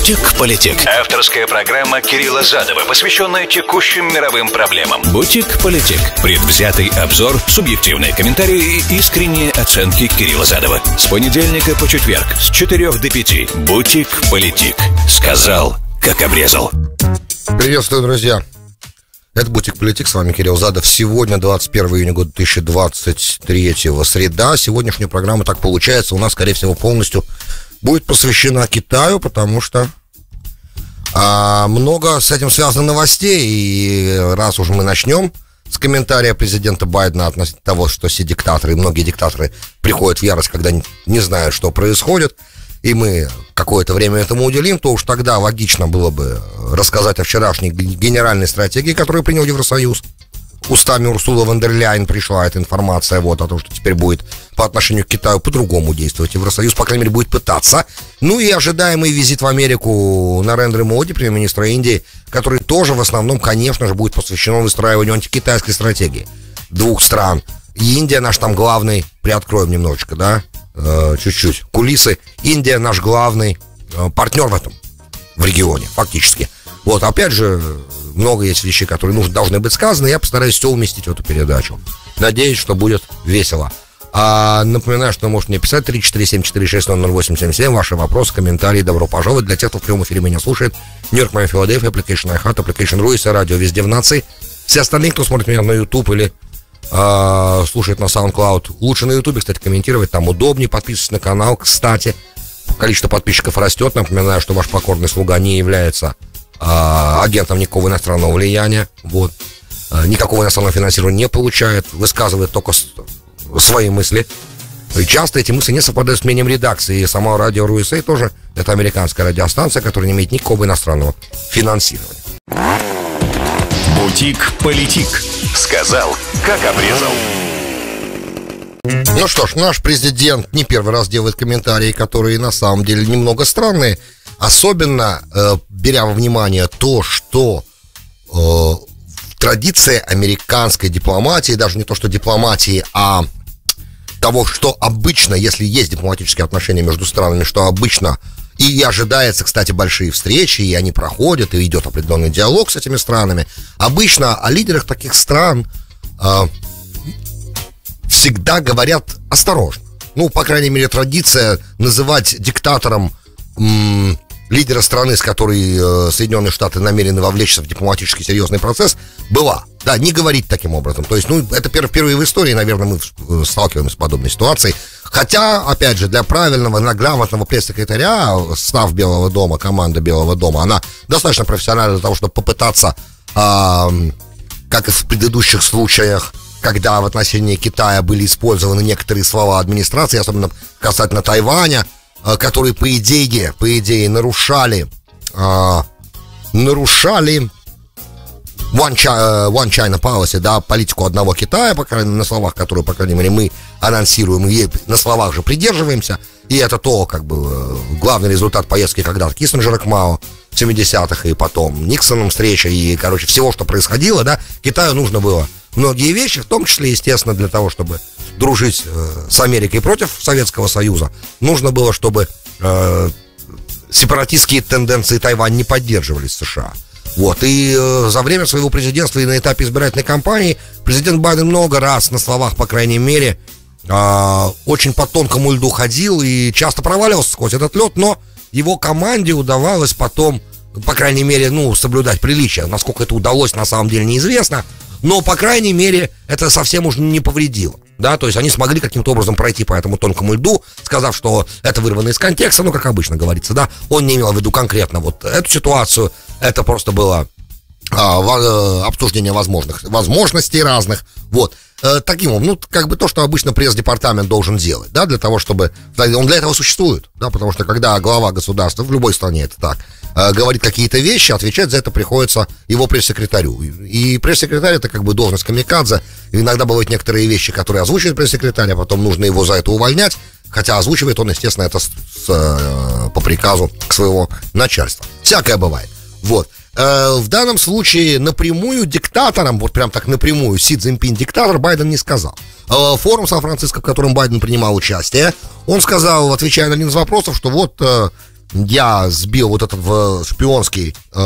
Бутик-политик. Авторская программа Кирилла Задова, посвященная текущим мировым проблемам. Бутик-политик. Предвзятый обзор, субъективные комментарии и искренние оценки Кирилла Задова. С понедельника по четверг с 4 до 5. Бутик-политик. Сказал, как обрезал. Приветствую, друзья. Это Бутик Политик, с вами Кирилл Задов. Сегодня 21 июня года 2023, среда. Сегодняшняя программа, так получается, у нас, скорее всего, полностью будет посвящена Китаю, потому что а, много с этим связано новостей. И раз уж мы начнем с комментария президента Байдена относительно того, что все диктаторы, и многие диктаторы приходят в ярость, когда не, не знают, что происходит, и мы какое-то время этому уделим, то уж тогда логично было бы рассказать о вчерашней генеральной стратегии, которую принял Евросоюз устами Урсула ван дер Ляйн пришла эта информация вот о том, что теперь будет по отношению к Китаю по-другому действовать. Евросоюз, по крайней мере, будет пытаться. Ну и ожидаемый визит в Америку на Нарендры Моди, премьер-министра Индии, который тоже в основном, конечно же, будет посвящен выстраиванию антикитайской стратегии двух стран. И Индия наш там главный, приоткроем немножечко, да, э, чуть-чуть, кулисы. Индия наш главный э, партнер в этом, в регионе, фактически. Вот, опять же, много есть вещей, которые нужно, должны быть сказаны. Я постараюсь все уместить в эту передачу. Надеюсь, что будет весело. А, напоминаю, что вы можете мне писать 347-460-0877. Ваши вопросы, комментарии, добро пожаловать. Для тех, кто в прямом эфире меня слушает, Нью-Йорк, Майя, Филадельфия, Application iHeart, Application Ruiz, радио везде в нации. Все остальные, кто смотрит меня на YouTube или э, слушает на SoundCloud, лучше на YouTube, кстати, комментировать, там удобнее, подписывайтесь на канал, кстати. Количество подписчиков растет. Напоминаю, что ваш покорный слуга не является а, агентом никакого иностранного влияния, вот, а, никакого иностранного финансирования не получает, высказывает только свои мысли. И часто эти мысли не совпадают с мнением редакции. И сама радио РУСА тоже это американская радиостанция, которая не имеет никакого иностранного финансирования. Бутик-политик. Сказал, как обрезал. Ну что ж, наш президент не первый раз делает комментарии, которые на самом деле немного странные. Особенно э, беря во внимание то, что э, традиция американской дипломатии, даже не то, что дипломатии, а того, что обычно, если есть дипломатические отношения между странами, что обычно и ожидается, кстати, большие встречи, и они проходят, и идет определенный диалог с этими странами. Обычно о лидерах таких стран э, всегда говорят осторожно. Ну, по крайней мере, традиция называть диктатором лидера страны, с которой э, Соединенные Штаты намерены вовлечься в дипломатический серьезный процесс, была. Да, не говорить таким образом. То есть, ну, это впервые в истории, наверное, мы э, сталкиваемся с подобной ситуацией. Хотя, опять же, для правильного, для грамотного пресс-секретаря, став Белого дома, команда Белого дома, она достаточно профессиональна для того, чтобы попытаться, э, как и в предыдущих случаях, когда в отношении Китая были использованы некоторые слова администрации, особенно касательно Тайваня, которые, по идее, по идее, нарушали, а, нарушали One China, э, One China Policy, да, политику одного Китая, по крайней мере, на словах, которые, по крайней мере, мы анонсируем, и на словах же придерживаемся, и это то, как бы, э, главный результат поездки когда-то Киссинджера к Мао в 70-х, и потом Никсоном встреча, и, короче, всего, что происходило, да, Китаю нужно было многие вещи, в том числе, естественно, для того, чтобы дружить э, с Америкой против Советского Союза, нужно было, чтобы э, сепаратистские тенденции Тайвань не поддерживались США. Вот, и э, за время своего президентства и на этапе избирательной кампании президент Байден много раз, на словах, по крайней мере, э, очень по тонкому льду ходил и часто проваливался сквозь этот лед, но его команде удавалось потом, по крайней мере, ну, соблюдать приличие. Насколько это удалось, на самом деле, неизвестно но, по крайней мере, это совсем уже не повредило. Да, то есть они смогли каким-то образом пройти по этому тонкому льду, сказав, что это вырвано из контекста, ну, как обычно говорится, да, он не имел в виду конкретно вот эту ситуацию, это просто было а, в, обсуждение возможных возможностей разных, вот, э, таким образом, ну, как бы то, что обычно пресс-департамент должен делать, да, для того, чтобы, он для этого существует, да, потому что когда глава государства, в любой стране это так, э, говорит какие-то вещи, отвечать за это приходится его пресс-секретарю. И пресс-секретарь это как бы должность камикадзе. Иногда бывают некоторые вещи, которые озвучивает пресс-секретарь, а потом нужно его за это увольнять. Хотя озвучивает он, естественно, это с, с, э, по приказу своего начальства. Всякое бывает. Вот. Э, в данном случае напрямую диктатором, вот прям так напрямую, Си Цзиньпин диктатор, Байден не сказал. Форум Сан-Франциско, в котором Байден принимал участие, он сказал, отвечая на один из вопросов, что вот я сбил вот этот шпионский э,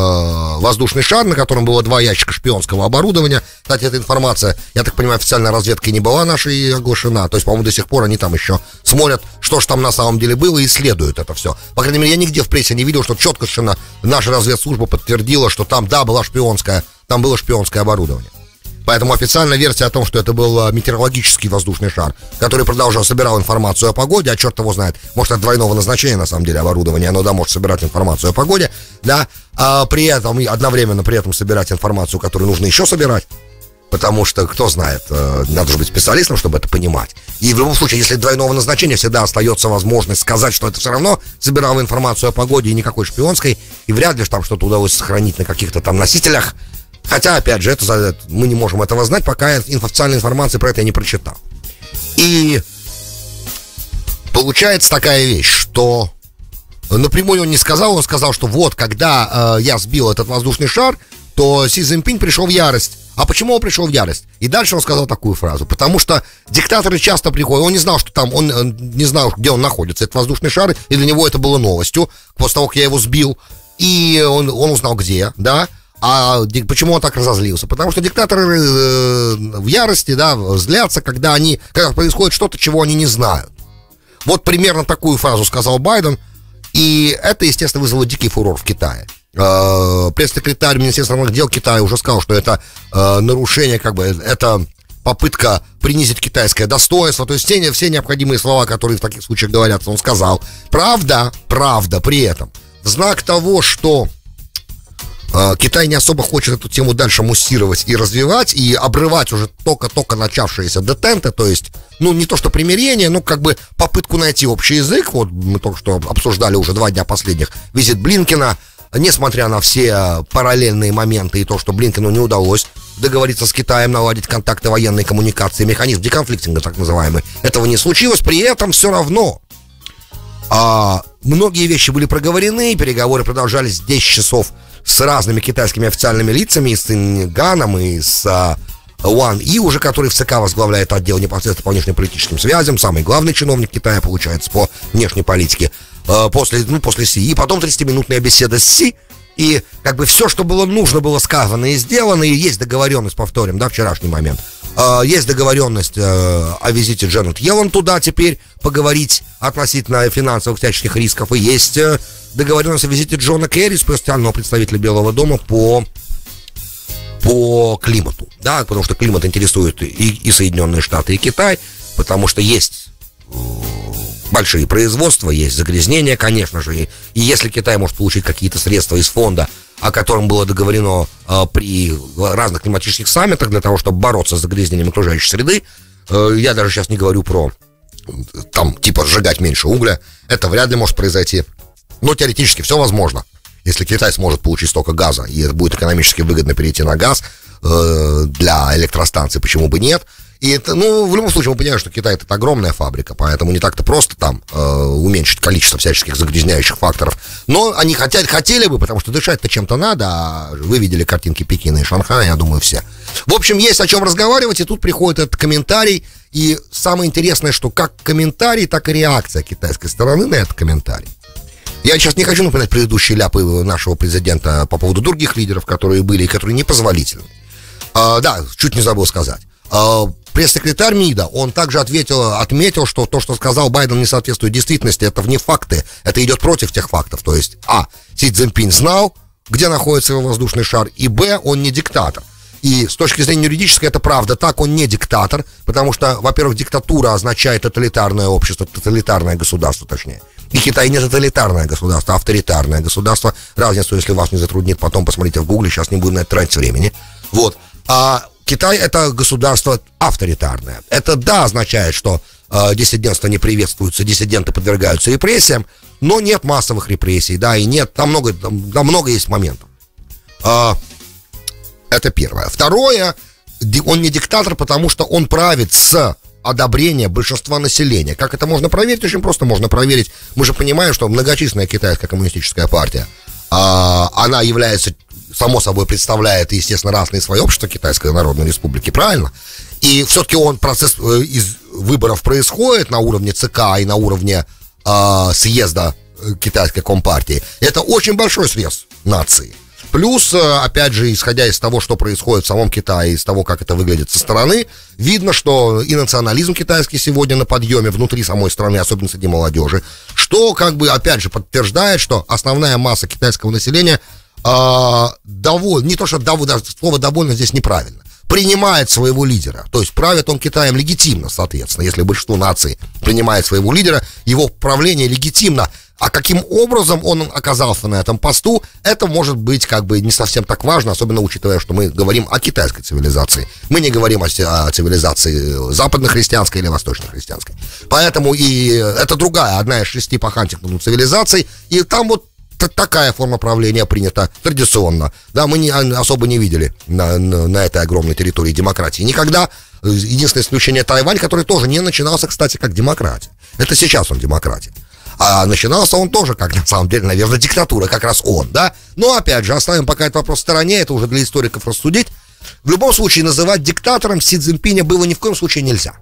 воздушный шар, на котором было два ящика шпионского оборудования. Кстати, эта информация, я так понимаю, официальной разведкой не была нашей оглашена. То есть, по-моему, до сих пор они там еще смотрят, что же там на самом деле было, и исследуют это все. По крайней мере, я нигде в прессе не видел, что четко совершенно наша разведслужба подтвердила, что там, да, была шпионская, там было шпионское оборудование. Поэтому официальная версия о том, что это был а, метеорологический воздушный шар, который продолжал собирал информацию о погоде, а черт его знает, может, от двойного назначения, на самом деле, оборудование, оно, да, может собирать информацию о погоде, да, а при этом, и одновременно при этом собирать информацию, которую нужно еще собирать, потому что, кто знает, э, надо же быть специалистом, чтобы это понимать. И в любом случае, если двойного назначения, всегда остается возможность сказать, что это все равно собирал информацию о погоде и никакой шпионской, и вряд ли там что-то удалось сохранить на каких-то там носителях, Хотя, опять же, это, мы не можем этого знать, пока официальной информации про это я не прочитал. И получается такая вещь, что напрямую он не сказал, он сказал, что вот, когда э, я сбил этот воздушный шар, то Си Цзиньпинь пришел в ярость. А почему он пришел в ярость? И дальше он сказал такую фразу. Потому что диктаторы часто приходят. Он не знал, что там, он, он э, не знал, где он находится, этот воздушный шар, и для него это было новостью, после того, как я его сбил. И он, он узнал, где, да. А почему он так разозлился? Потому что диктаторы э, в ярости, да, злятся, когда они, когда происходит что-то, чего они не знают. Вот примерно такую фразу сказал Байден, и это, естественно, вызвало дикий фурор в Китае. Э, пресс-секретарь Министерства иностранных дел Китая уже сказал, что это э, нарушение, как бы, это попытка принизить китайское достоинство, то есть все, все необходимые слова, которые в таких случаях говорятся, он сказал. Правда, правда, при этом. В знак того, что Китай не особо хочет эту тему дальше муссировать и развивать, и обрывать уже только-только начавшиеся детенты, то есть, ну, не то что примирение, но как бы попытку найти общий язык, вот мы только что обсуждали уже два дня последних, визит Блинкина, несмотря на все параллельные моменты и то, что Блинкину не удалось договориться с Китаем, наладить контакты военной коммуникации, механизм деконфликтинга так называемый, этого не случилось, при этом все равно а, многие вещи были проговорены, переговоры продолжались 10 часов с разными китайскими официальными лицами, и с Инганом, и с а, Уан И уже, который в ЦК возглавляет отдел непосредственно по внешнеполитическим связям, самый главный чиновник Китая, получается, по внешней политике, а, после, ну, после Си. И потом 30-минутная беседа с Си, и как бы все, что было нужно, было сказано и сделано, и есть договоренность, повторим, да, вчерашний момент. Э, есть договоренность э, о визите Дженнет Йеллен туда теперь поговорить относительно финансовых всяческих рисков, и есть э, договоренность о визите Джона Керри, специального представителя Белого дома по по климату, да, потому что климат интересует и, и Соединенные Штаты, и Китай, потому что есть большие производства, есть загрязнение, конечно же, и, и если Китай может получить какие-то средства из фонда, о котором было договорено э, при разных климатических саммитах для того, чтобы бороться с загрязнением окружающей среды, э, я даже сейчас не говорю про там типа сжигать меньше угля, это вряд ли может произойти, но теоретически все возможно. Если Китай сможет получить столько газа, и это будет экономически выгодно перейти на газ э, для электростанций, почему бы нет? И это, ну, в любом случае, мы понимаем, что Китай это огромная фабрика, поэтому не так-то просто там э, уменьшить количество всяческих загрязняющих факторов. Но они хотят, хотели бы, потому что дышать-то чем-то надо, а вы видели картинки Пекина и Шанхая, я думаю, все. В общем, есть о чем разговаривать, и тут приходит этот комментарий, и самое интересное, что как комментарий, так и реакция китайской стороны на этот комментарий. Я сейчас не хочу напоминать предыдущие ляпы нашего президента по поводу других лидеров, которые были и которые непозволительны. А, да, чуть не забыл сказать. А, пресс-секретарь МИДа, он также ответил, отметил, что то, что сказал Байден, не соответствует действительности, это вне факты, это идет против тех фактов. То есть, а, Си Цзиньпинь знал, где находится его воздушный шар, и б, он не диктатор. И с точки зрения юридической это правда, так он не диктатор, потому что, во-первых, диктатура означает тоталитарное общество, тоталитарное государство, точнее. И Китай не тоталитарное государство, а авторитарное государство. Разницу, если вас не затруднит, потом посмотрите в гугле, сейчас не будем на это тратить времени. Вот. А Китай это государство авторитарное. Это да означает, что э, диссидентство не приветствуется, диссиденты подвергаются репрессиям, но нет массовых репрессий, да, и нет, там много, там, там много есть моментов. Э, это первое. Второе, он не диктатор, потому что он правит с одобрения большинства населения. Как это можно проверить? Очень просто можно проверить. Мы же понимаем, что многочисленная китайская коммунистическая партия, э, она является само собой представляет, естественно, разные свои общества Китайской Народной Республики, правильно? И все-таки он, процесс э, из выборов происходит на уровне ЦК и на уровне э, съезда э, китайской компартии, это очень большой срез нации. Плюс, э, опять же, исходя из того, что происходит в самом Китае, из того, как это выглядит со стороны, видно, что и национализм китайский сегодня на подъеме внутри самой страны, особенно среди молодежи, что, как бы, опять же, подтверждает, что основная масса китайского населения э, довольна, не то, что довольна, слово «довольно» здесь неправильно, принимает своего лидера. То есть правит он Китаем легитимно, соответственно. Если большинство наций принимает своего лидера, его правление легитимно. А каким образом он оказался на этом посту, это может быть как бы не совсем так важно, особенно учитывая, что мы говорим о китайской цивилизации. Мы не говорим о, о цивилизации западно-христианской или восточно-христианской. Поэтому и это другая, одна из шести по цивилизаций, и там вот такая форма правления принята традиционно. Да, мы не, особо не видели на, на, на этой огромной территории демократии. Никогда. Единственное исключение Тайвань, который тоже не начинался, кстати, как демократия. Это сейчас он демократия. А начинался он тоже, как на самом деле, наверное, диктатура, как раз он, да? Но, опять же, оставим пока этот вопрос в стороне, это уже для историков рассудить. В любом случае, называть диктатором Си Цзиньпиня было ни в коем случае нельзя.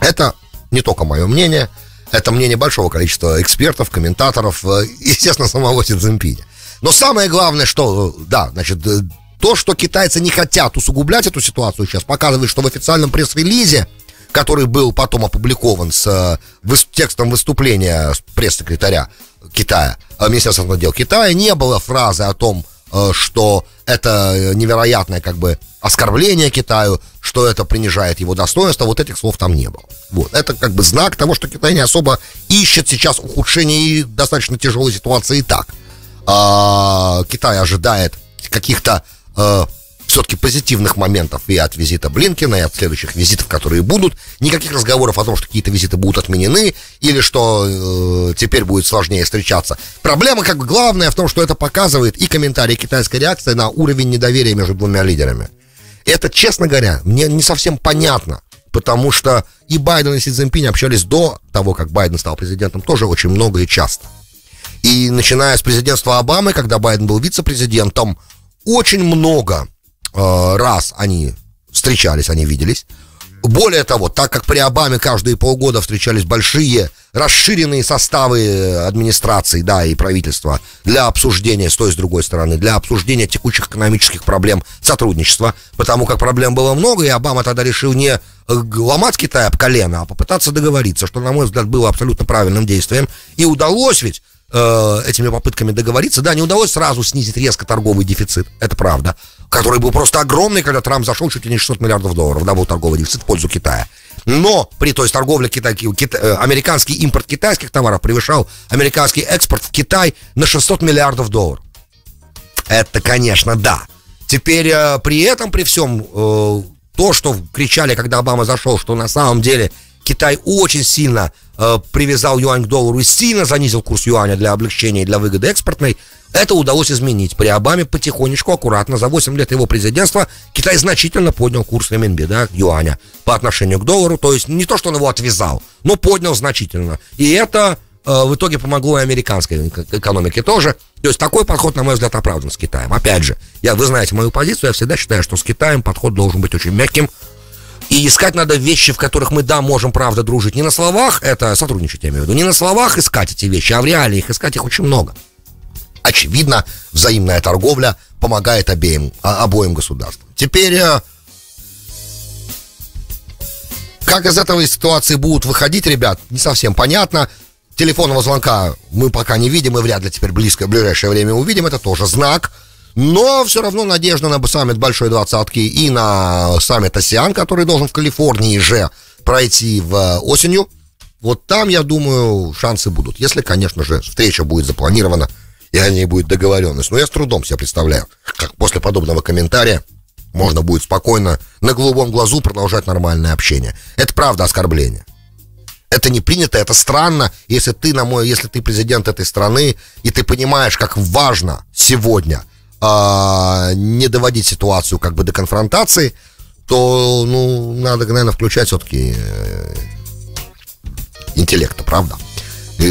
Это не только мое мнение, это мнение большого количества экспертов, комментаторов, э, естественно, самого Си Цзиньпиня. Но самое главное, что, э, да, значит, э, то, что китайцы не хотят усугублять эту ситуацию сейчас, показывает, что в официальном пресс-релизе который был потом опубликован с э, текстом выступления пресс-секретаря Китая, э, Министерства дел Китая, не было фразы о том, э, что это невероятное как бы оскорбление Китаю, что это принижает его достоинство, вот этих слов там не было. Вот. Это как бы знак того, что Китай не особо ищет сейчас ухудшение достаточно тяжелой ситуации и так. А, Китай ожидает каких-то все-таки позитивных моментов и от визита Блинкина, и от следующих визитов, которые будут. Никаких разговоров о том, что какие-то визиты будут отменены, или что э, теперь будет сложнее встречаться. Проблема, как бы, главная в том, что это показывает и комментарии китайской реакции на уровень недоверия между двумя лидерами. Это, честно говоря, мне не совсем понятно, потому что и Байден, и Си Цзиньпинь общались до того, как Байден стал президентом, тоже очень много и часто. И начиная с президентства Обамы, когда Байден был вице-президентом, очень много раз они встречались, они виделись. Более того, так как при Обаме каждые полгода встречались большие, расширенные составы администрации, да, и правительства для обсуждения с той и с другой стороны, для обсуждения текущих экономических проблем сотрудничества, потому как проблем было много, и Обама тогда решил не э, ломать Китай об колено, а попытаться договориться, что, на мой взгляд, было абсолютно правильным действием. И удалось ведь э, этими попытками договориться. Да, не удалось сразу снизить резко торговый дефицит, это правда который был просто огромный, когда Трамп зашел чуть ли не 600 миллиардов долларов, да, был торговый дефицит в пользу Китая. Но при той торговле Китай, кита, э, американский импорт китайских товаров превышал американский экспорт в Китай на 600 миллиардов долларов. Это, конечно, да. Теперь э, при этом, при всем, э, то, что кричали, когда Обама зашел, что на самом деле Китай очень сильно э, привязал юань к доллару и сильно занизил курс юаня для облегчения и для выгоды экспортной, это удалось изменить. При Обаме потихонечку, аккуратно, за 8 лет его президентства Китай значительно поднял курс реминби, да, юаня по отношению к доллару. То есть не то, что он его отвязал, но поднял значительно. И это э, в итоге помогло и американской экономике тоже. То есть такой подход, на мой взгляд, оправдан с Китаем. Опять же, я, вы знаете мою позицию, я всегда считаю, что с Китаем подход должен быть очень мягким, и искать надо вещи, в которых мы, да, можем, правда, дружить. Не на словах, это сотрудничать, я имею в виду, не на словах искать эти вещи, а в реалиях искать их очень много очевидно, взаимная торговля помогает обеим, а, обоим государствам. Теперь, э, как из этой ситуации будут выходить, ребят, не совсем понятно. Телефонного звонка мы пока не видим и вряд ли теперь близко, в ближайшее время увидим. Это тоже знак. Но все равно надежда на саммит Большой Двадцатки и на саммит АСИАН, который должен в Калифорнии же пройти в э, осенью. Вот там, я думаю, шансы будут. Если, конечно же, встреча будет запланирована и о ней будет договоренность. Но я с трудом себе представляю, как после подобного комментария можно будет спокойно на голубом глазу продолжать нормальное общение. Это правда оскорбление. Это не принято, это странно, если ты, на мой, если ты президент этой страны, и ты понимаешь, как важно сегодня э, не доводить ситуацию как бы до конфронтации, то, ну, надо, наверное, включать все-таки э, интеллекта, правда? И,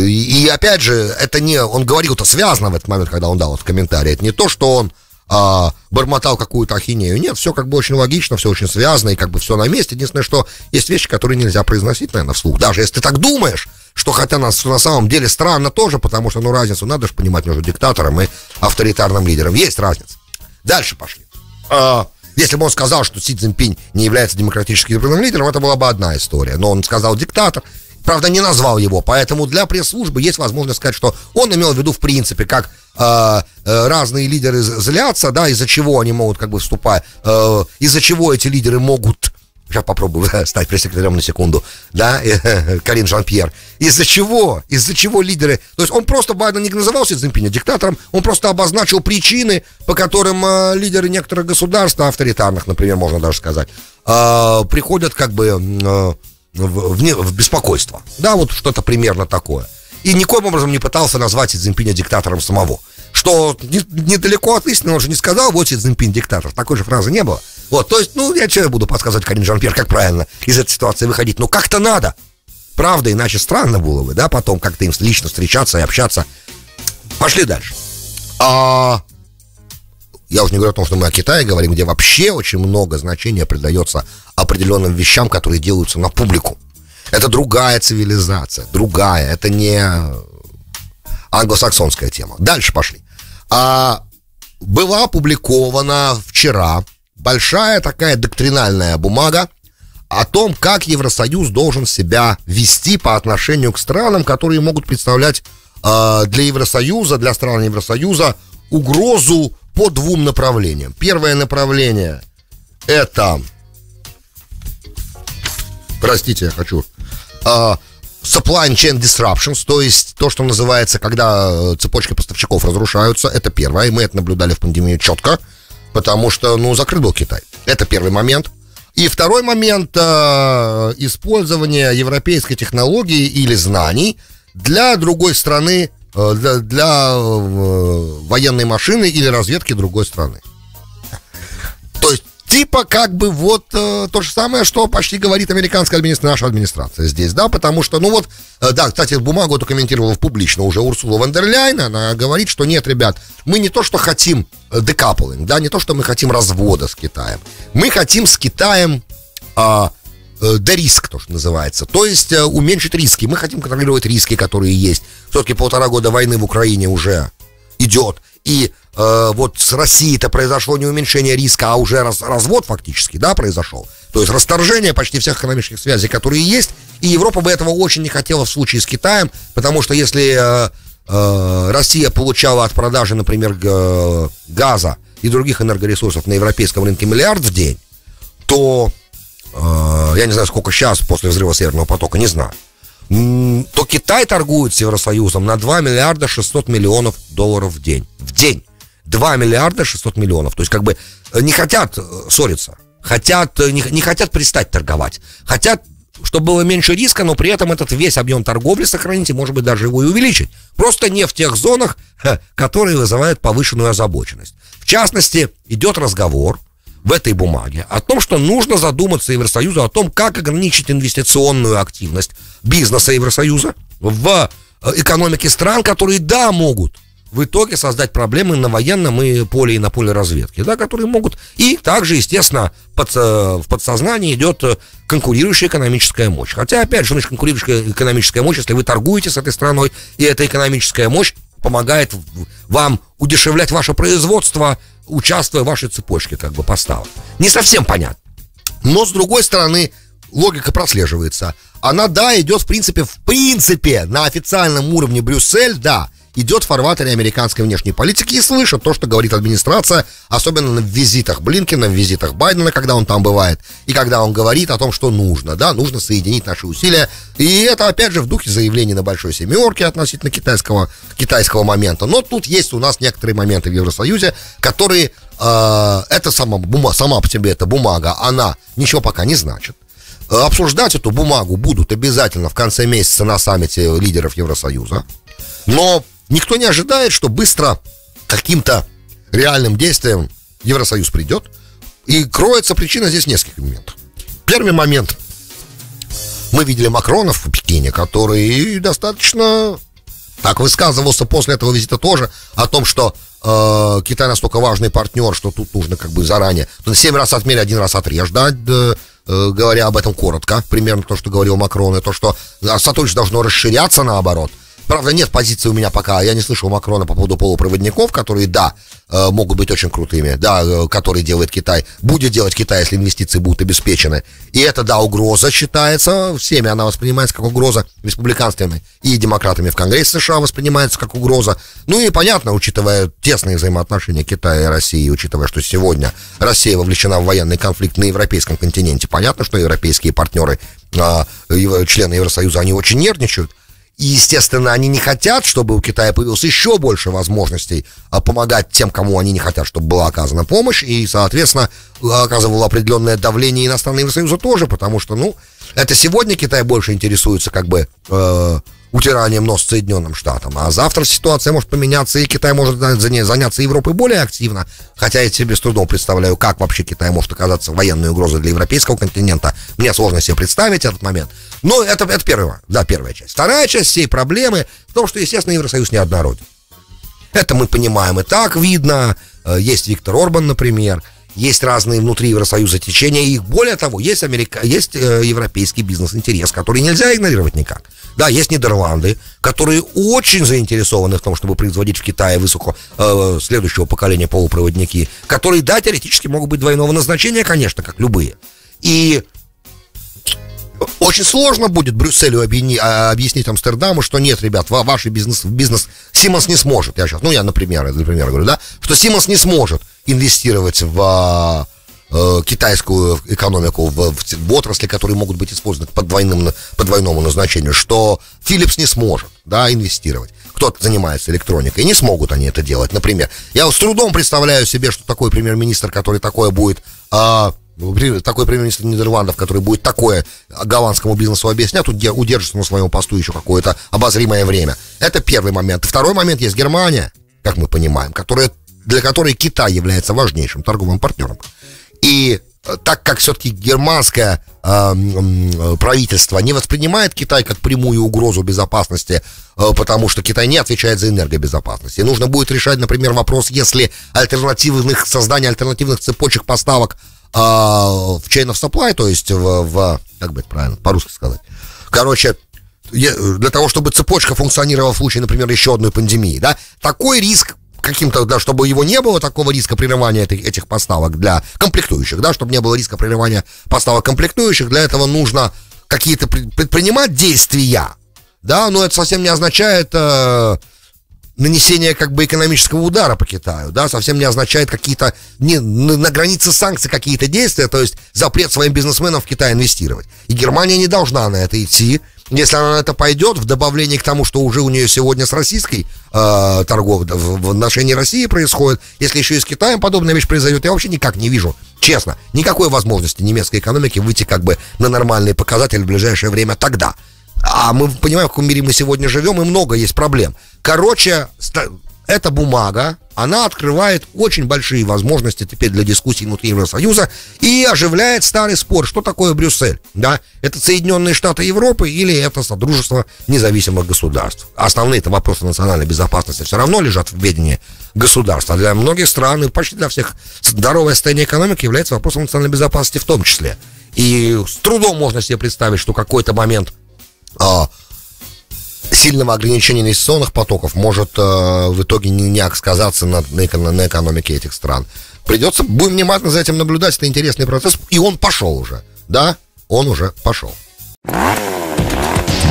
и опять же, это не... Он говорил-то связано в этот момент, когда он дал этот комментарий. Это не то, что он а, бормотал какую-то ахинею. Нет, все как бы очень логично, все очень связано, и как бы все на месте. Единственное, что есть вещи, которые нельзя произносить, наверное, вслух. Даже если ты так думаешь, что хотя нас на самом деле странно тоже, потому что, ну, разницу надо же понимать между диктатором и авторитарным лидером. Есть разница. Дальше пошли. А, если бы он сказал, что Си Цзиньпинь не является демократически избранным лидером, это была бы одна история. Но он сказал диктатор, правда, не назвал его. Поэтому для пресс-службы есть возможность сказать, что он имел в виду, в принципе, как э, э, разные лидеры злятся, да, из-за чего они могут как бы вступать, э, из-за чего эти лидеры могут Сейчас попробую стать пресс-секретарем на секунду, да, Карин Жан-Пьер. Из-за чего? Из-за чего лидеры... То есть он просто, Байден не называл Си Цзиньпиня диктатором, он просто обозначил причины, по которым э, лидеры некоторых государств, авторитарных, например, можно даже сказать, э, приходят как бы э, в, в, в беспокойство. Да, вот что-то примерно такое. И никоим образом не пытался назвать Си Цзиньпиня диктатором самого. Что не, недалеко от истины, он же не сказал, вот Си Цзиньпинь диктатор. Такой же фразы не было. Вот, то есть, ну, я что буду подсказывать Карин Жан-Пьер, как правильно из этой ситуации выходить? Ну, как-то надо. Правда, иначе странно было бы, да, потом как-то им лично встречаться и общаться. Пошли дальше. А, я уже не говорю о том, что мы о Китае говорим, где вообще очень много значения придается определенным вещам, которые делаются на публику. Это другая цивилизация, другая, это не англосаксонская тема. Дальше пошли. А, была опубликована вчера большая такая доктринальная бумага о том, как Евросоюз должен себя вести по отношению к странам, которые могут представлять э, для Евросоюза, для стран Евросоюза угрозу по двум направлениям. Первое направление это, простите, я хочу, э, supply chain disruptions, то есть то, что называется, когда э, цепочки поставщиков разрушаются, это первое, и мы это наблюдали в пандемию четко потому что, ну, закрыт был Китай. Это первый момент. И второй момент э, использования европейской технологии или знаний для другой страны, э, для, для э, военной машины или разведки другой страны. Типа как бы вот э, то же самое, что почти говорит американская администрация, наша администрация здесь, да, потому что, ну вот, э, да, кстати, бумагу эту комментировала публично уже Урсула Вандерляйн, она говорит, что нет, ребят, мы не то, что хотим декаплинг, да, не то, что мы хотим развода с Китаем, мы хотим с Китаем а, э, риск, то, что называется. То есть э, уменьшить риски. Мы хотим контролировать риски, которые есть. Все-таки полтора года войны в Украине уже идет. И э, вот с Россией-то произошло не уменьшение риска, а уже раз, развод фактически, да, произошел. То есть расторжение почти всех экономических связей, которые есть. И Европа бы этого очень не хотела в случае с Китаем, потому что если э, э, Россия получала от продажи, например, газа и других энергоресурсов на европейском рынке миллиард в день, то э, я не знаю, сколько сейчас после взрыва Северного потока, не знаю то Китай торгует с Евросоюзом на 2 миллиарда 600 миллионов долларов в день. В день. 2 миллиарда 600 миллионов. То есть как бы э, не хотят э, ссориться, хотят, э, не, не хотят перестать торговать, хотят чтобы было меньше риска, но при этом этот весь объем торговли сохранить и, может быть, даже его и увеличить. Просто не в тех зонах, которые вызывают повышенную озабоченность. В частности, идет разговор в этой бумаге о том, что нужно задуматься Евросоюзу о том, как ограничить инвестиционную активность бизнеса Евросоюза в экономике стран, которые, да, могут в итоге создать проблемы на военном и поле и на поле разведки, да, которые могут. И также, естественно, под, э, в подсознании идет э, конкурирующая экономическая мощь. Хотя, опять же, значит, конкурирующая экономическая мощь, если вы торгуете с этой страной, и эта экономическая мощь помогает вам удешевлять ваше производство, участвуя в вашей цепочке как бы поставок. Не совсем понятно. Но, с другой стороны, логика прослеживается. Она, да, идет, в принципе, в принципе, на официальном уровне Брюссель, да, идет в фарватере американской внешней политики и слышит то, что говорит администрация, особенно на визитах Блинкина, в визитах Байдена, когда он там бывает, и когда он говорит о том, что нужно, да, нужно соединить наши усилия. И это, опять же, в духе заявлений на Большой Семерке относительно китайского, китайского момента. Но тут есть у нас некоторые моменты в Евросоюзе, которые, э, это сама, бума, сама по себе эта бумага, она ничего пока не значит. Обсуждать эту бумагу будут обязательно в конце месяца на саммите лидеров Евросоюза. Но Никто не ожидает, что быстро каким-то реальным действием Евросоюз придет. И кроется причина здесь нескольких моментов. Первый момент. Мы видели Макронов в Пекине, который достаточно так высказывался после этого визита тоже о том, что э, Китай настолько важный партнер, что тут нужно как бы заранее. Ну, семь раз отмерь, один раз отрежь, да, э, говоря об этом коротко, примерно то, что говорил Макрон, и то, что сотрудничество должно расширяться наоборот – Правда, нет позиции у меня пока. Я не слышал Макрона по поводу полупроводников, которые, да, э, могут быть очень крутыми, да, э, которые делает Китай. Будет делать Китай, если инвестиции будут обеспечены. И это, да, угроза считается. Всеми она воспринимается как угроза республиканцами и демократами в Конгрессе США воспринимается как угроза. Ну и понятно, учитывая тесные взаимоотношения Китая и России, учитывая, что сегодня Россия вовлечена в военный конфликт на европейском континенте, понятно, что европейские партнеры, а, члены Евросоюза, они очень нервничают. И, естественно, они не хотят, чтобы у Китая появилось еще больше возможностей а, помогать тем, кому они не хотят, чтобы была оказана помощь. И, соответственно, оказывало определенное давление иностранного Евросоюза тоже, потому что, ну, это сегодня Китай больше интересуется как бы э, утиранием нос Соединенным Штатам. А завтра ситуация может поменяться, и Китай может заняться Европой более активно. Хотя я себе с трудом представляю, как вообще Китай может оказаться военной угрозой для европейского континента. Мне сложно себе представить этот момент. Но это, это первая, да, первая часть. Вторая часть всей проблемы в том, что, естественно, Евросоюз неоднороден. Это мы понимаем и так видно. Э, есть Виктор Орбан, например есть разные внутри Евросоюза течения, и более того, есть, Америка, есть э, европейский бизнес-интерес, который нельзя игнорировать никак. Да, есть Нидерланды, которые очень заинтересованы в том, чтобы производить в Китае высоко э, следующего поколения полупроводники, которые, да, теоретически могут быть двойного назначения, конечно, как любые. И очень сложно будет Брюсселю объясни, а, объяснить Амстердаму, что нет, ребят, ваш бизнес, бизнес Симонс не сможет. Я сейчас, ну, я, например, например говорю, да, что Симонс не сможет инвестировать в э, китайскую экономику в, в, в отрасли, которые могут быть использованы по, двойным, по двойному назначению, что Philips не сможет да, инвестировать. Кто-то занимается электроникой, не смогут они это делать. Например, я с трудом представляю себе, что такой премьер-министр, который такое будет... Э, такой премьер-министр Нидерландов, который будет такое голландскому бизнесу объяснять, удержится на своем посту еще какое-то обозримое время. Это первый момент. Второй момент есть Германия, как мы понимаем, которая для которой Китай является важнейшим торговым партнером. И э, так как все-таки германское э, э, правительство не воспринимает Китай как прямую угрозу безопасности, э, потому что Китай не отвечает за энергобезопасность. И нужно будет решать, например, вопрос, если альтернативных, создание альтернативных цепочек поставок э, в chain of supply, то есть в, в как бы это правильно, по-русски сказать. Короче, для того, чтобы цепочка функционировала в случае, например, еще одной пандемии, да, такой риск каким-то, да, чтобы его не было такого риска прерывания этих, этих поставок для комплектующих, да, чтобы не было риска прерывания поставок комплектующих, для этого нужно какие-то предпринимать действия, да, но это совсем не означает э, нанесение как бы экономического удара по Китаю, да, совсем не означает какие-то не, на, границе санкций какие-то действия, то есть запрет своим бизнесменам в Китай инвестировать. И Германия не должна на это идти, если она на это пойдет, в добавлении к тому, что уже у нее сегодня с российской э, торговлей в, в отношении России происходит, если еще и с Китаем подобная вещь произойдет, я вообще никак не вижу, честно, никакой возможности немецкой экономики выйти как бы на нормальные показатели в ближайшее время тогда. А мы понимаем, в каком мире мы сегодня живем, и много есть проблем. Короче, эта бумага, она открывает очень большие возможности теперь для дискуссий внутри Евросоюза и оживляет старый спор, что такое Брюссель, да? Это Соединенные Штаты Европы или это Содружество независимых государств? Основные-то вопросы национальной безопасности все равно лежат в ведении государства. Для многих стран и почти для всех здоровое состояние экономики является вопросом национальной безопасности в том числе. И с трудом можно себе представить, что какой-то момент сильного ограничения инвестиционных потоков может э, в итоге не сказаться на, на, на экономике этих стран. Придется, будем внимательно за этим наблюдать, это интересный процесс, и он пошел уже, да, он уже пошел.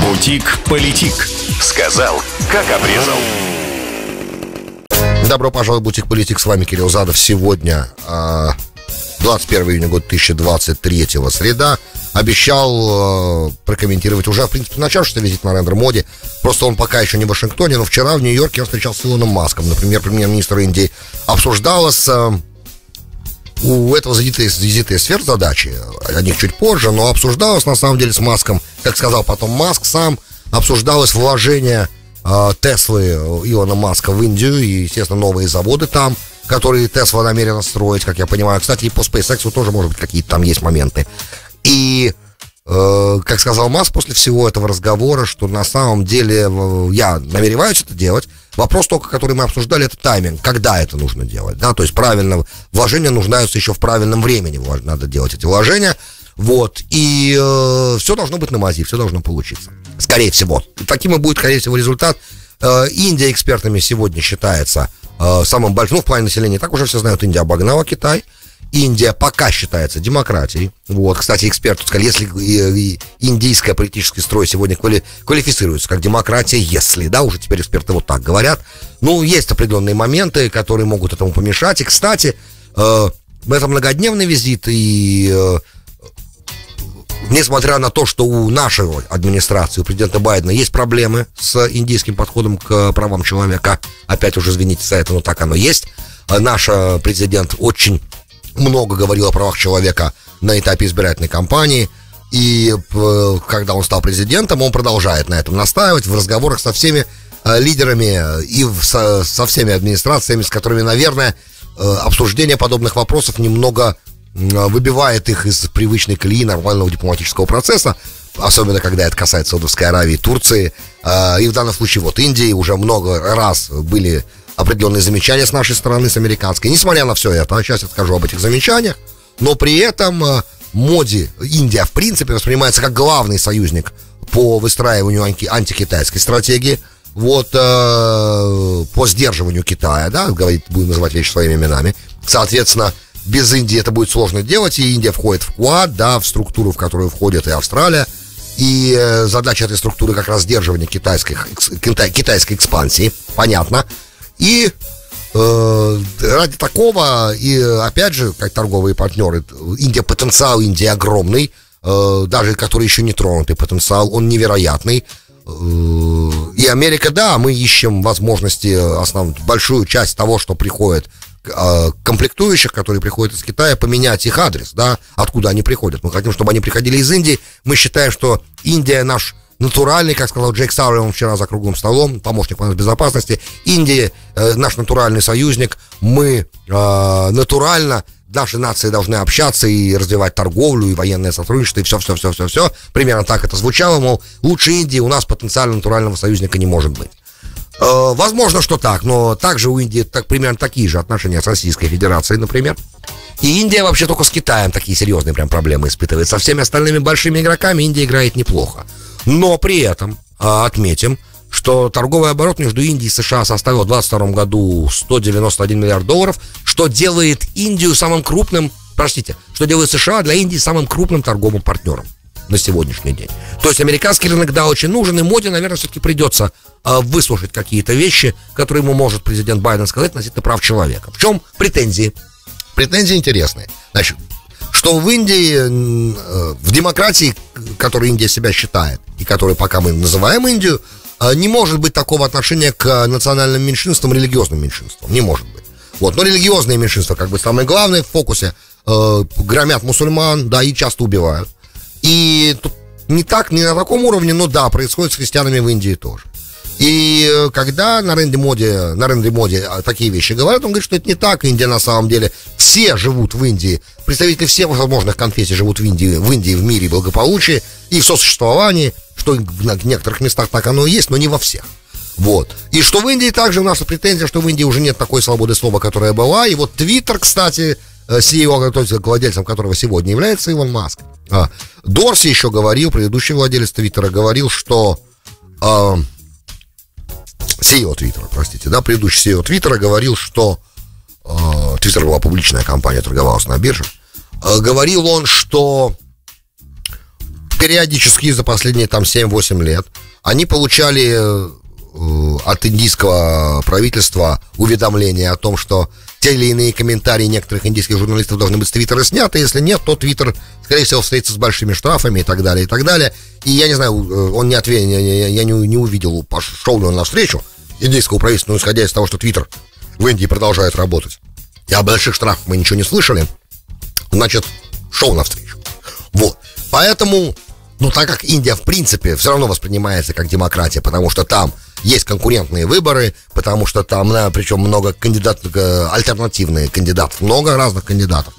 Бутик-политик. Сказал, как обрезал. Добро пожаловать в Бутик Политик. С вами Кирилл Задов. Сегодня э, 21 июня года 2023 среда. Обещал э, прокомментировать уже, в принципе, начавшийся визит на рендер моде. Просто он пока еще не в Вашингтоне, но вчера в Нью-Йорке я встречался с Илоном Маском. Например, премьер-министр Индии обсуждалось э, у этого визита, визита сверхзадачи, о них чуть позже, но обсуждалось на самом деле с Маском, как сказал потом Маск сам, обсуждалось вложение э, Теслы Илона Маска в Индию и, естественно, новые заводы там которые Тесла намерена строить, как я понимаю. Кстати, и по SpaceX тоже, может быть, какие-то там есть моменты. И, э, как сказал Маск после всего этого разговора, что на самом деле э, я намереваюсь это делать. Вопрос только, который мы обсуждали, это тайминг. Когда это нужно делать? Да? То есть правильно, вложения нуждаются еще в правильном времени. Надо делать эти вложения. Вот, и э, все должно быть на мази, все должно получиться. Скорее всего. Таким и будет, скорее всего, результат. Э, Индия экспертами сегодня считается э, самым большим, ну, в плане населения, так уже все знают, Индия обогнала Китай. Индия пока считается демократией. Вот, кстати, эксперты сказали, если индийская политический строй сегодня квали, квалифицируется как демократия, если, да, уже теперь эксперты вот так говорят. Ну, есть определенные моменты, которые могут этому помешать. И, кстати, э, это многодневный визит, и э, несмотря на то, что у нашей администрации, у президента Байдена есть проблемы с индийским подходом к правам человека, опять уже извините за это, но так оно есть, э, наш э, президент очень много говорил о правах человека на этапе избирательной кампании, и э, когда он стал президентом, он продолжает на этом настаивать в разговорах со всеми лидерами и со, всеми администрациями, с которыми, наверное, обсуждение подобных вопросов немного выбивает их из привычной колеи нормального дипломатического процесса, особенно когда это касается Саудовской Аравии, Турции, а, и в данном случае вот Индии уже много раз были определенные замечания с нашей стороны, с американской. Несмотря на все это, сейчас я скажу об этих замечаниях, но при этом а, Моди, Индия, в принципе, воспринимается как главный союзник по выстраиванию анти- антикитайской стратегии, вот э, по сдерживанию Китая, да, говорить, будем называть вещи своими именами. Соответственно, без Индии это будет сложно делать, и Индия входит в Куад, да, в структуру, в которую входит и Австралия. И э, задача этой структуры как раз сдерживание китайской, китайской экспансии, понятно. И э, ради такого, и опять же, как торговые партнеры, Индия, потенциал Индии огромный, э, даже который еще не тронутый потенциал, он невероятный. Э, и Америка, да, мы ищем возможности, основ, большую часть того, что приходит а, комплектующих, которые приходят из Китая, поменять их адрес, да, откуда они приходят. Мы хотим, чтобы они приходили из Индии. Мы считаем, что Индия наш натуральный, как сказал Джейк Сауэрон вчера за круглым столом, помощник по безопасности. Индия э, наш натуральный союзник. Мы э, натурально наши нации должны общаться и развивать торговлю, и военное сотрудничество, и все-все-все-все-все. Примерно так это звучало, мол, лучше Индии у нас потенциально натурального союзника не может быть. Э, возможно, что так, но также у Индии так, примерно такие же отношения с Российской Федерацией, например. И Индия вообще только с Китаем такие серьезные прям проблемы испытывает. Со всеми остальными большими игроками Индия играет неплохо. Но при этом э, отметим, что торговый оборот между Индией и США составил в 2022 году 191 миллиард долларов, что делает Индию самым крупным, простите, что делает США для Индии самым крупным торговым партнером на сегодняшний день. То есть американский рынок, да, очень нужен, и Моди, наверное, все-таки придется э, выслушать какие-то вещи, которые ему может президент Байден сказать относительно прав человека. В чем претензии? Претензии интересные. Значит, что в Индии, э, в демократии, которой Индия себя считает, и которой пока мы называем Индию, э, не может быть такого отношения к национальным меньшинствам, религиозным меньшинствам. Не может быть. Вот, но религиозные меньшинства, как бы самое главное в фокусе, э, громят мусульман, да, и часто убивают. И тут не так, не на таком уровне, но да, происходит с христианами в Индии тоже. И э, когда на Рэнди Моде, на Рэнди Моде а, такие вещи говорят, он говорит, что это не так, Индия на самом деле, все живут в Индии, представители всех возможных конфессий живут в Индии, в Индии в мире благополучия и в сосуществовании, что в некоторых местах так оно и есть, но не во всех. Вот. И что в Индии также нас претензия, что в Индии уже нет такой свободы слова, которая была. И вот Твиттер, кстати, CEO, то есть владельцем которого сегодня является Илон Маск. А, Дорси еще говорил, предыдущий владелец Твиттера говорил, что а, CEO Твиттера, простите, да, предыдущий CEO Твиттера говорил, что Твиттер была публичная компания, торговалась на бирже. А, говорил он, что периодически за последние там 7-8 лет они получали э, от индийского правительства уведомление о том, что те или иные комментарии некоторых индийских журналистов должны быть с Твиттера сняты. Если нет, то Твиттер, скорее всего, встретится с большими штрафами и так далее, и так далее. И я не знаю, э, он не ответил, я не, не увидел, пошел ли он навстречу индийскому правительству, но исходя из того, что Твиттер в Индии продолжает работать. И о больших штрафах мы ничего не слышали, значит, шел навстречу. Вот. Поэтому, ну, так как Индия, в принципе, все равно воспринимается как демократия, потому что там есть конкурентные выборы, потому что там, да, причем много кандидатов, э, альтернативные кандидатов, много разных кандидатов.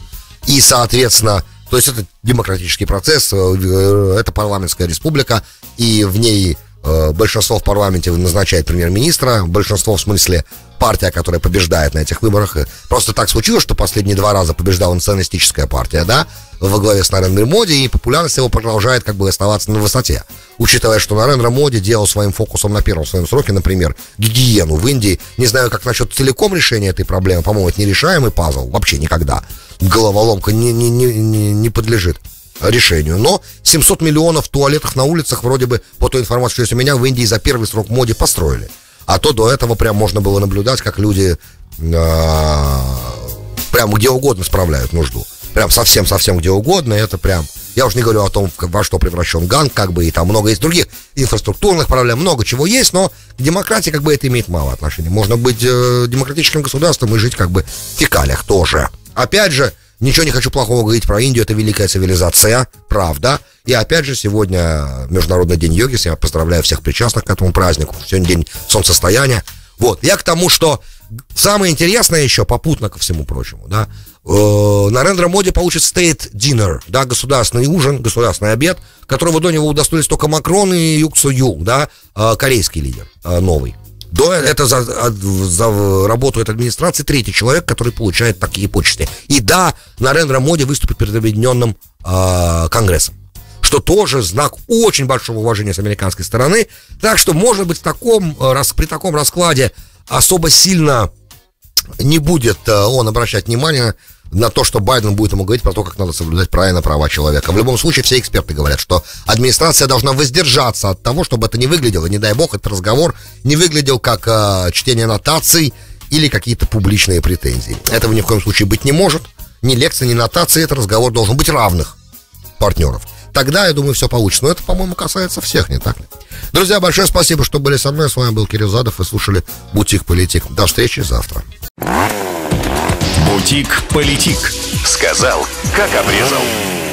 И, соответственно, то есть это демократический процесс, э, это парламентская республика, и в ней Э, большинство в парламенте назначает премьер-министра, большинство в смысле партия, которая побеждает на этих выборах. Просто так случилось, что последние два раза побеждала националистическая партия, да, во главе с Нарендра Моди, и популярность его продолжает как бы оставаться на высоте. Учитывая, что Нарендра Моди делал своим фокусом на первом своем сроке, например, гигиену в Индии. Не знаю, как насчет целиком решения этой проблемы. По-моему, это нерешаемый пазл. Вообще никогда. Головоломка не, не, не, не подлежит решению. Но 700 миллионов туалетов на улицах вроде бы, по той информации, что есть у меня, в Индии за первый срок моде построили. А то до этого прям можно было наблюдать, как люди э, прям где угодно справляют нужду. Прям совсем-совсем где угодно. Это прям... Я уже не говорю о том, во что превращен Ганг, как бы, и там много есть других инфраструктурных проблем, много чего есть, но к демократии как бы это имеет мало отношения. Можно быть э, демократическим государством и жить как бы в фекалиях тоже. Опять же, Ничего не хочу плохого говорить про Индию, это великая цивилизация, правда. И опять же, сегодня Международный день йоги, я поздравляю всех причастных к этому празднику. Сегодня день солнцестояния. Вот, я к тому, что самое интересное еще, попутно ко всему прочему, да, э, Нарендра Моди получит state dinner, да, государственный ужин, государственный обед, которого до него удостоились только Макрон и Юк Су Ю, да, э, корейский лидер, э, новый. До это за, за работу этой администрации третий человек, который получает такие почты. И да, Нарендра Моди выступит перед Объединенным э, Конгрессом. Что тоже знак очень большого уважения с американской стороны. Так что, может быть, в таком, э, при таком раскладе особо сильно не будет э, он обращать внимание на то, что Байден будет ему говорить про то, как надо соблюдать правильно права человека. В любом случае, все эксперты говорят, что администрация должна воздержаться от того, чтобы это не выглядело, не дай бог, этот разговор не выглядел как э, чтение нотаций или какие-то публичные претензии. Этого ни в коем случае быть не может. Ни лекции, ни нотации, это разговор должен быть равных партнеров. Тогда, я думаю, все получится. Но это, по-моему, касается всех, не так ли? Друзья, большое спасибо, что были со мной. С вами был Кирилл Задов. Вы слушали «Бутик Политик». До встречи завтра. Бутик Политик. Сказал, как обрезал.